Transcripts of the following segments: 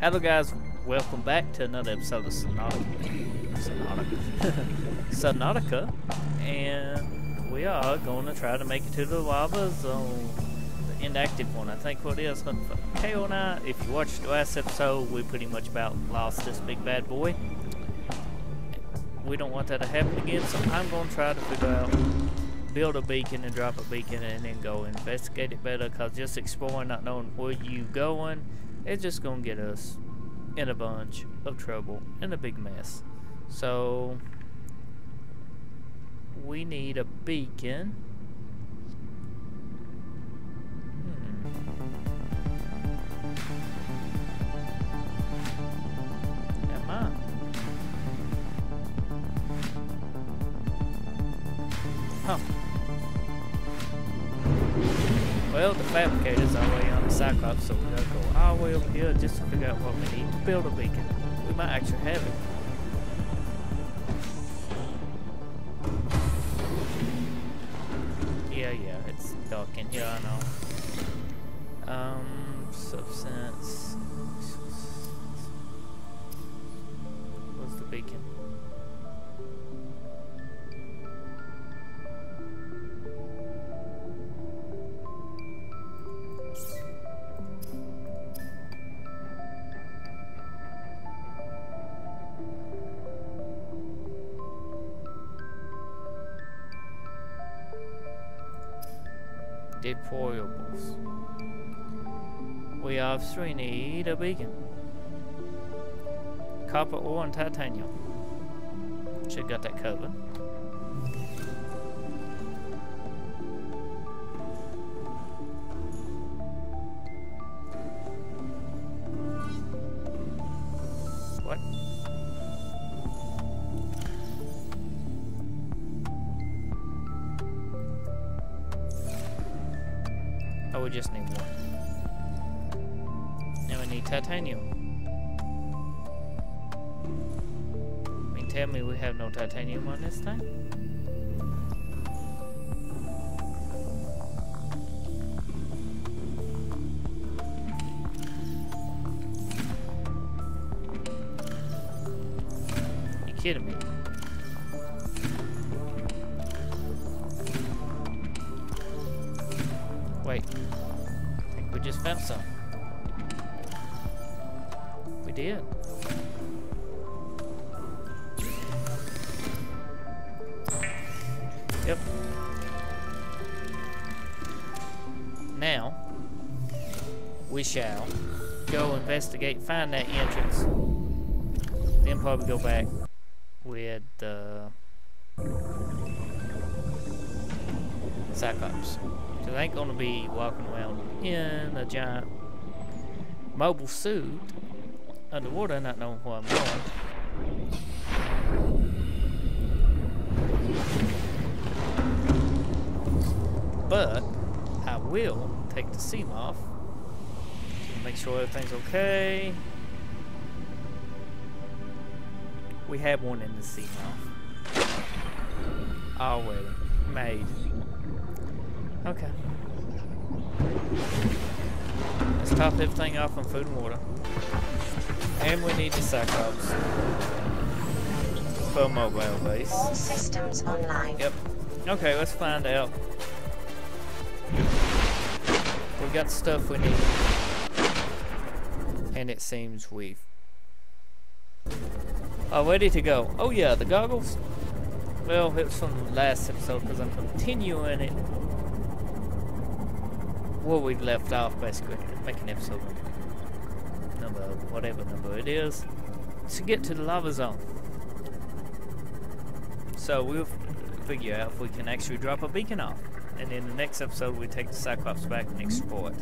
Hello guys, welcome back to another episode of Subnautica. Subnautica. Subnautica. And we are going to try to make it to the lava zone. The inactive one, I think what it is. KO and I, if you watched the last episode, we pretty much about lost this big bad boy. We don't want that to happen again, so I'm going to try to figure out build a beacon and drop a beacon and then go investigate it better because just exploring not knowing where you going it's just gonna get us in a bunch of trouble and a big mess so we need a beacon hmm. Huh. Well, the fabricator's already on Cyclops, so we gotta go all the way over here just to figure out what we need to build a beacon. We might actually have it. Yeah, yeah, it's dark in here, I know. Um, substance. What's the beacon? Deployables. We obviously need a beacon. Copper ore and titanium. Should got that covered. Oh, we just need one. Now we need titanium. I mean, tell me we have no titanium on this thing? You kidding me? We shall go investigate, find that entrance. Then probably go back with the Cyclops. Cause I ain't gonna be walking around in a giant mobile suit underwater, not knowing where I'm going. But I will take the Seamoth make sure everything's okay. We have one in the seam off. Already made. Okay. Let's top everything off on food and water. And we need the Cyclops for mobile base. All systems online. Yep. Okay, let's find out. We got stuff we need. And it seems we've oh, are ready to go. Oh yeah, the goggles. Well, it was from last episode because I'm continuing it where we left off, basically, making episode number, whatever number it is, to get to the lava zone. So we'll figure out if we can actually drop a beacon off. And in the next episode, we take the Cyclops back and explore it.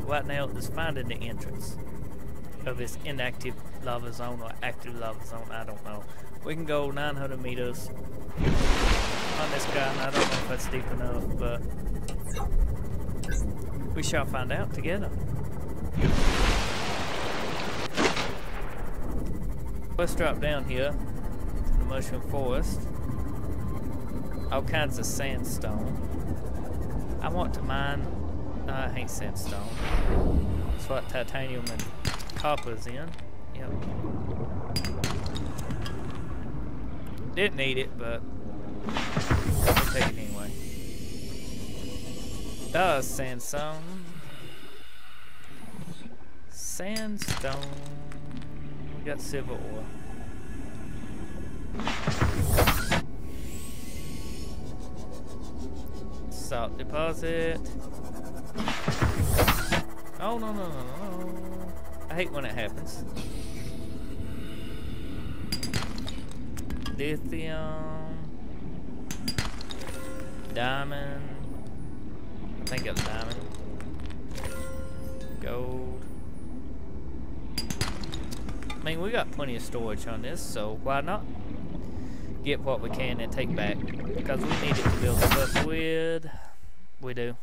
Right now, it's finding the entrance of this inactive lava zone or active lava zone, I don't know. We can go 900 meters on this guy, I don't know if that's deep enough, but we shall find out together. Let's drop down here to the mushroom forest. All kinds of sandstone. I want to mine. I hate sandstone. It's what titanium and copper's in. Yep. Didn't need it, but we'll take it anyway. Does sandstone. Sandstone. We got silver ore. Salt deposit. Oh, no, no, no, no. I hate when it happens. Lithium. Diamond. I think it's diamond. Gold. I mean, we got plenty of storage on this, so why not get what we can and take back? Because we need it to build stuff with. We do.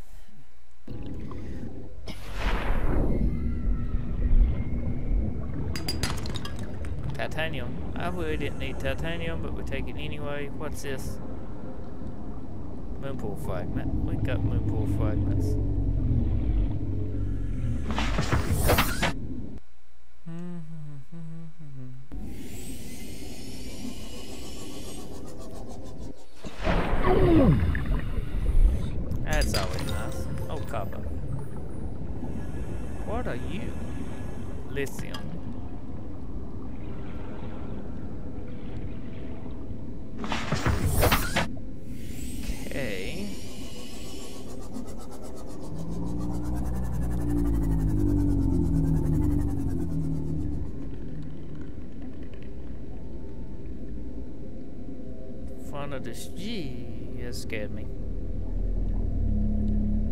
Titanium. I really didn't need titanium, but we take it anyway. What's this? Moonpool fragment. We got moonpool fragments. That's always nice. Oh, copper. What are you? Lithium. This G has scared me.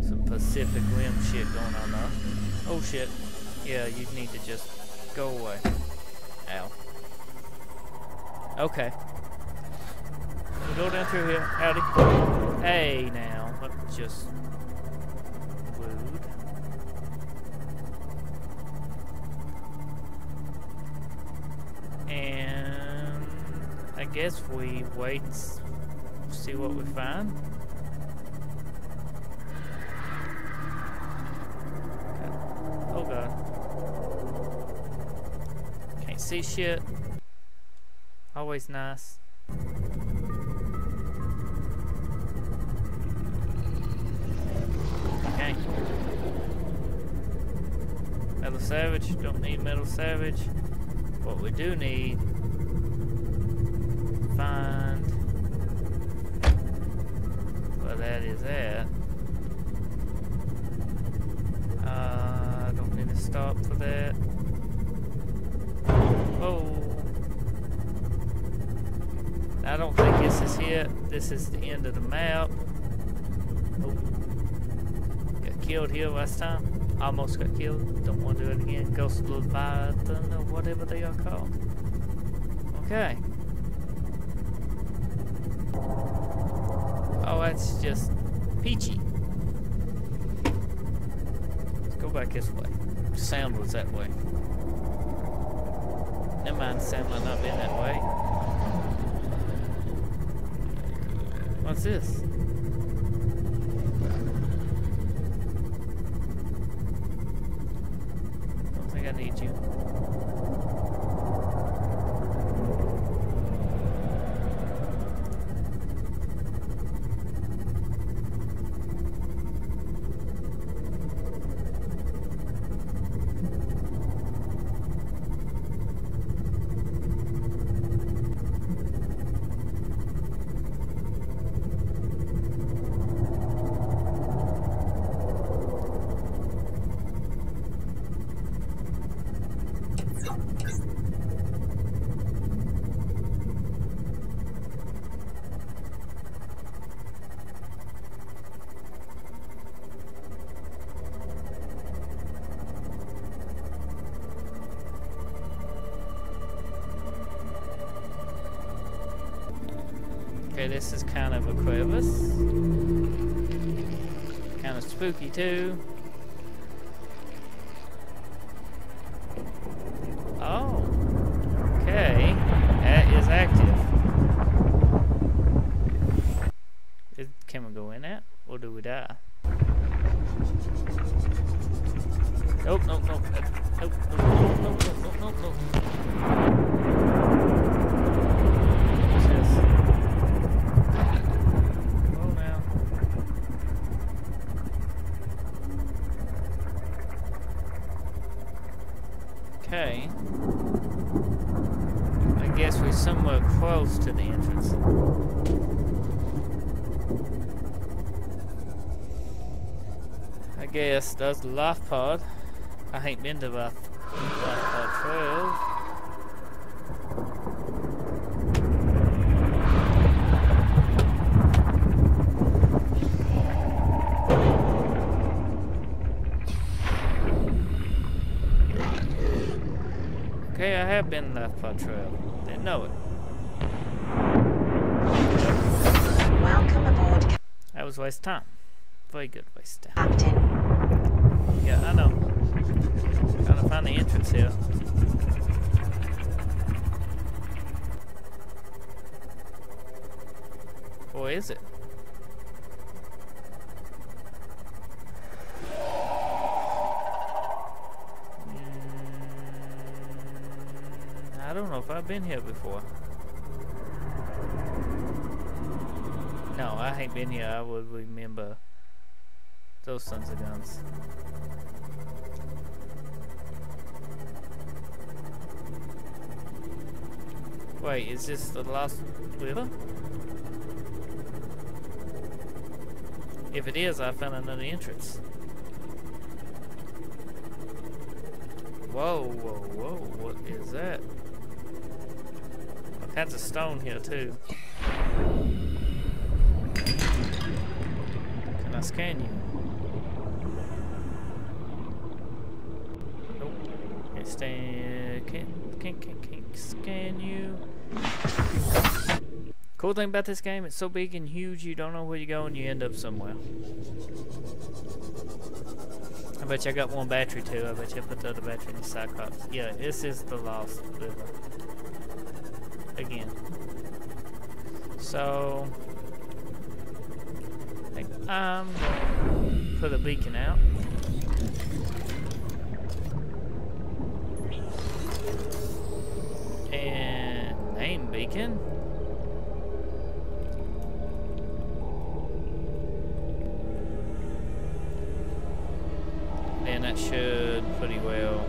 Some Pacific Rim shit going on there. Oh shit. Yeah, you need to just go away. Ow. Okay. We go down through here. Howdy. Hey now. Just rude. And I guess we wait, see what we find. Uh, oh god. Can't see shit. Always nice. Okay. Metal Salvage, don't need Metal Salvage. What we do need, find stop for that. Oh. I don't think this is it. This is the end of the map. Oh. Got killed here last time. Almost got killed. Don't want to do it again. Ghost Leviathan or whatever they are called. Okay. Oh, that's just peachy. Let's go back this way. Sound was that way. Never mind, sound might not been that way. What's this? Don't think I need you. This is kind of a crevice. Kind of spooky too. Oh. Okay. That is active. Can we go in that? Or do we die? Nope, nope, nope. Nope, nope, nope, nope. Okay. I guess we're somewhere close to the entrance. I guess that's the life pod. I ain't been to life, life pod trails. Okay, I have been left by trail. Didn't know it. Welcome aboard, That was waste time. Very good waste time. Captain. I know. Trying to find the entrance here. Where is it? Mm, I don't know if I've been here before. No, I ain't been here. I would remember those sons of guns. Wait, is this the last river? If it is, I found another entrance. Whoa, whoa, whoa, what is that? All kinds of stone here too. Can you? Nope. Can't stand. Can't, can't, can't, can't scan you. Cool thing about this game, it's so big and huge you don't know where you go and you end up somewhere. I bet you I got one battery too. I bet you I put the other battery in the Cyclops. Yeah, this is the Lost River. Again. So, Gonna put a beacon out. And name beacon. And that should pretty well.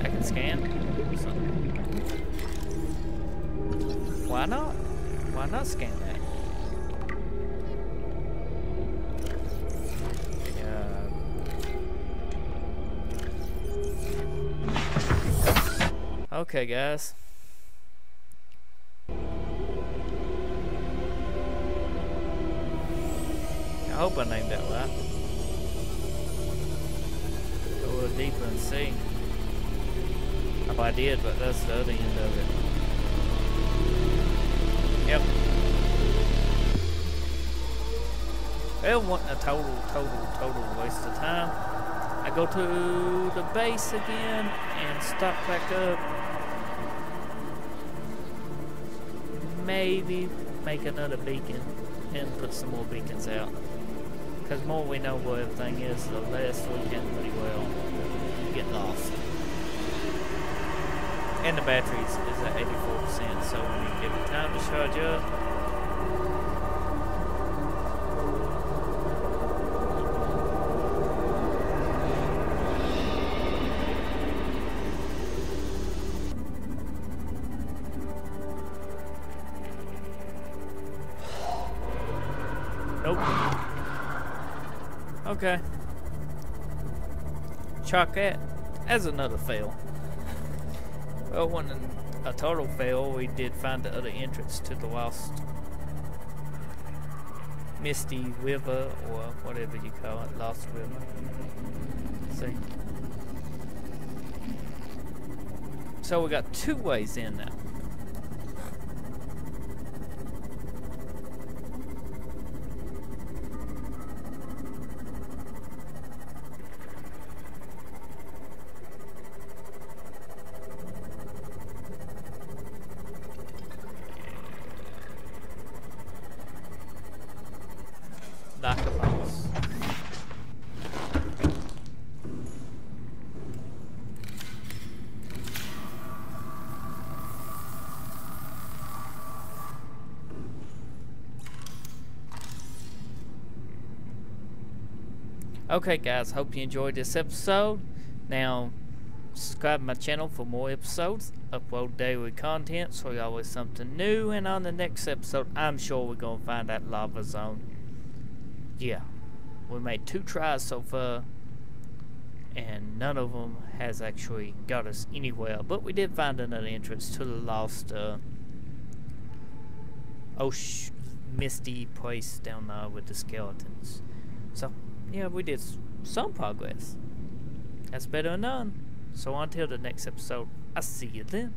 I can scan. Why not? Why not scan that? Okay, guys. I hope I named that right. Go a little deeper and see. If I did, but that's the other end of it. Yep. Well, wasn't a total, total, total waste of time. I go to the base again and stop back up. Maybe make another beacon and put some more beacons out. Because the more we know where everything is, the less we can pretty well get lost. And the batteries is at 84%, so when you give it time to charge up, Okay. Chalk that as another fail. Well, when a total fail, we did find the other entrance to the lost Misty River, or whatever you call it, Lost River. See? So we got two ways in now. Boss. Okay, guys, hope you enjoyed this episode. Now, Subscribe to my channel for more episodes. Upload daily content so you always something new. And on the next episode, I'm sure we're gonna find that lava zone. Yeah, we made two tries so far, and none of them has actually got us anywhere. But we did find another entrance to the lost, uh, oh, misty place down there with the skeletons. So, yeah, we did some progress. That's better than none. So until the next episode, I'll see you then.